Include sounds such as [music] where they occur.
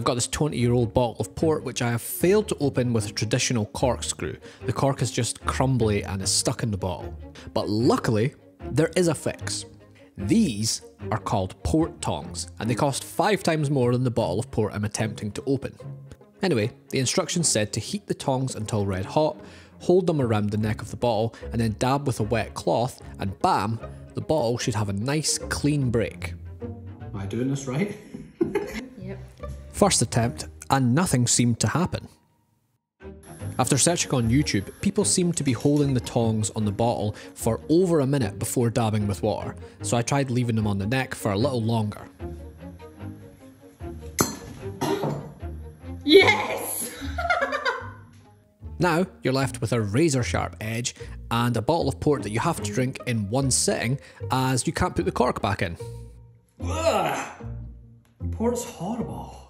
I've got this 20 year old bottle of port which I have failed to open with a traditional corkscrew. The cork is just crumbly and is stuck in the bottle. But luckily, there is a fix. These are called port tongs, and they cost five times more than the bottle of port I'm attempting to open. Anyway, the instructions said to heat the tongs until red hot, hold them around the neck of the bottle, and then dab with a wet cloth, and bam, the bottle should have a nice clean break. Am I doing this right? [laughs] First attempt, and nothing seemed to happen. After searching on YouTube, people seemed to be holding the tongs on the bottle for over a minute before dabbing with water, so I tried leaving them on the neck for a little longer. Yes! [laughs] Now you're left with a razor sharp edge and a bottle of port that you have to drink in one sitting as you can't put the cork back in. Ugh. Port's horrible.